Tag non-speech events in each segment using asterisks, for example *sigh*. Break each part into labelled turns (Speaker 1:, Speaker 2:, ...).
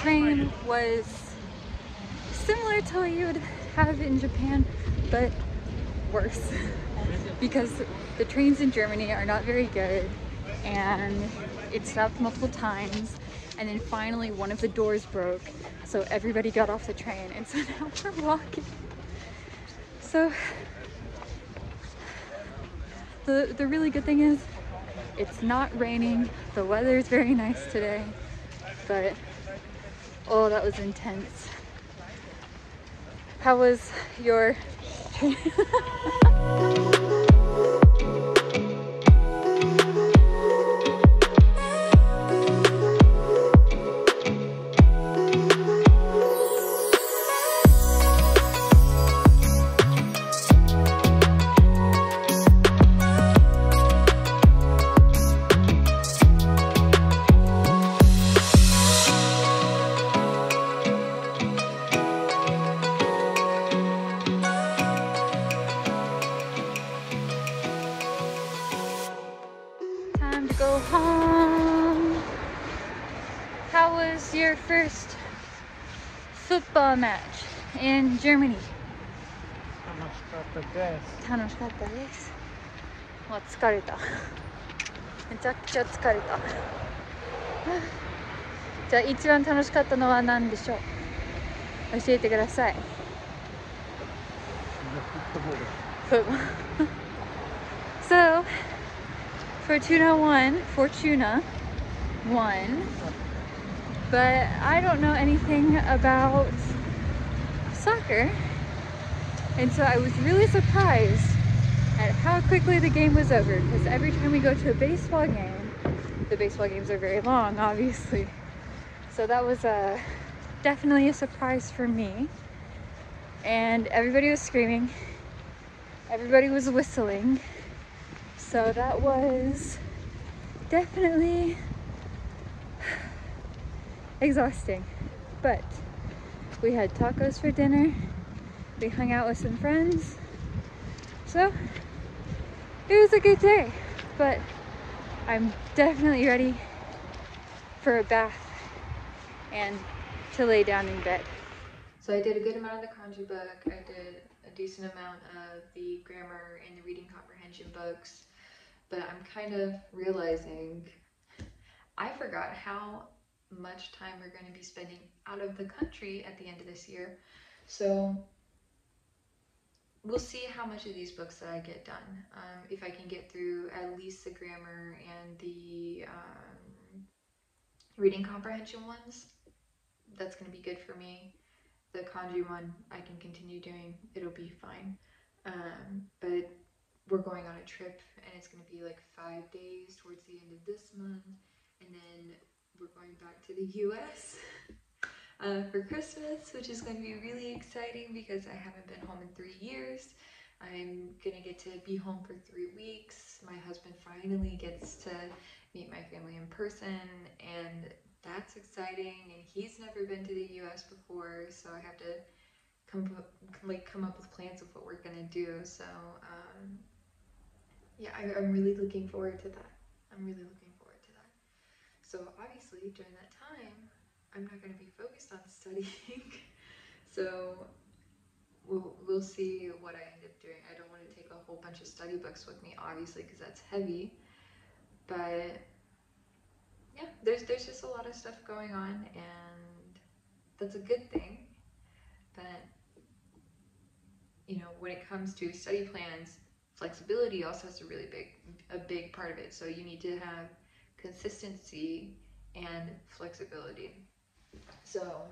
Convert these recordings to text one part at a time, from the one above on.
Speaker 1: train was similar to what you would have in Japan, but worse. *laughs* because the trains in Germany are not very good and it stopped multiple times and then finally one of the doors broke so everybody got off the train and so *laughs* now we're walking so the the really good thing is it's not raining the weather is very nice today but oh that was intense. How was your *laughs* *laughs* go home. How was your first football match in Germany?
Speaker 2: 楽しかったです。
Speaker 1: 楽しかったです。もう疲れた。めちゃくちゃ疲れた。じゃあ一番楽しかったのは何でしょう？教えてください。
Speaker 2: フットボール。*laughs*
Speaker 1: Fortuna won. Fortuna won. But I don't know anything about soccer. And so I was really surprised at how quickly the game was over. Because every time we go to a baseball game, the baseball games are very long, obviously. So that was a, definitely a surprise for me. And everybody was screaming. Everybody was whistling. So that was definitely exhausting. But we had tacos for dinner. We hung out with some friends. So it was a good day. But I'm definitely ready for a bath and to lay down in bed. So I did a good amount of the kanji book. I did a decent amount of the grammar and the reading comprehension books. But I'm kind of realizing I forgot how much time we're going to be spending out of the country at the end of this year. So we'll see how much of these books that I get done. Um, if I can get through at least the grammar and the um, reading comprehension ones, that's going to be good for me. The kanji one I can continue doing, it'll be fine. Um, but we're going on a trip and it's going to be like five days towards the end of this month and then we're going back to the US uh, for Christmas, which is going to be really exciting because I haven't been home in three years. I'm gonna get to be home for three weeks. My husband finally gets to meet my family in person, and that's exciting. And he's never been to the U.S. before, so I have to come like come up with plans of what we're gonna do. So um, yeah, I, I'm really looking forward to that. I'm really looking forward to that. So obviously during that time, I'm not going to be focused on *laughs* studying. so we'll we'll see what I end up doing. I don't want to take a whole bunch of study books with me, obviously, because that's heavy. But yeah, there's there's just a lot of stuff going on, and that's a good thing. But you know, when it comes to study plans, flexibility also has a really big a big part of it. So you need to have consistency and flexibility. So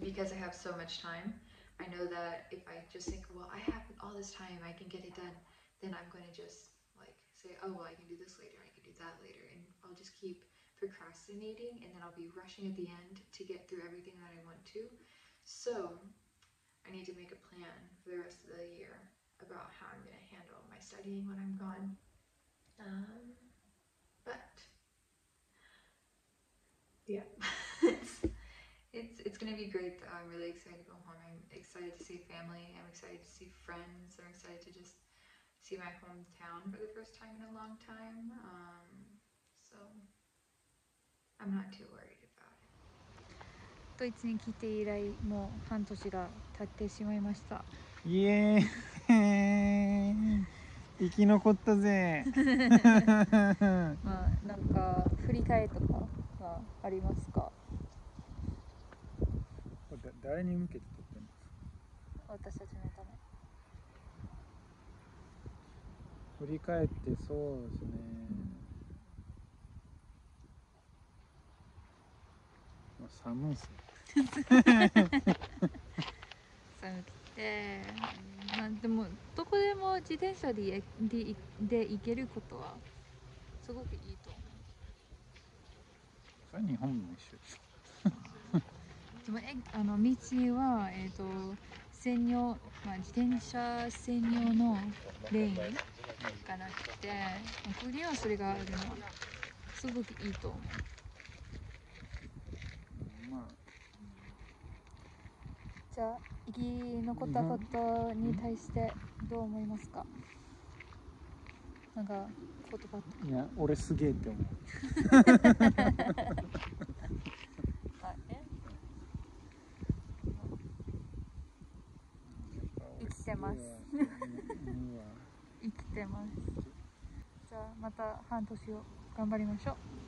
Speaker 1: because I have so much time, I know that if I just think, well, I have all this time, I can get it done, then I'm going to just like say, oh, well, I can do this later, I can do that later, and I'll just keep procrastinating, and then I'll be rushing at the end to get through everything that I want to. So I need to make a plan for the rest of the year about how I'm going to handle my studying when I'm gone. Um, but yeah, *laughs* it's it's it's gonna be great. I'm really excited to go home. I'm excited to see family. I'm excited to see friends. I'm excited to just see my hometown for the first time in a long time. Um, so I'm not too worried イツに来て以来もう半年が経ってしまいました。
Speaker 2: イエーイ。*laughs* 生き残ったぜ。*laughs*
Speaker 1: まあなんか振り返りとかはありますか？
Speaker 2: 誰に向けて撮ってんの？
Speaker 1: 私たちのため。
Speaker 2: 振り返ってそうですね。まあ寒いっすね
Speaker 1: 寒くて、まあ、でもどこでも自転車ででで行けることはすごくいいと思う
Speaker 2: それ日本も一緒です
Speaker 1: でもえあの道は、えー、と専用、まあ、自転車専用のレーンがなくてここにはそれがあるのはすごくいいと思う
Speaker 2: まあ
Speaker 1: じゃあ生き残ったことに対してどう思いますか？なんか言葉とか。
Speaker 2: いや俺すげえって思う。
Speaker 1: あ *laughs* え生きてます。
Speaker 2: いいわ *laughs*
Speaker 1: 生きてます。じゃあまた半年を頑張りましょう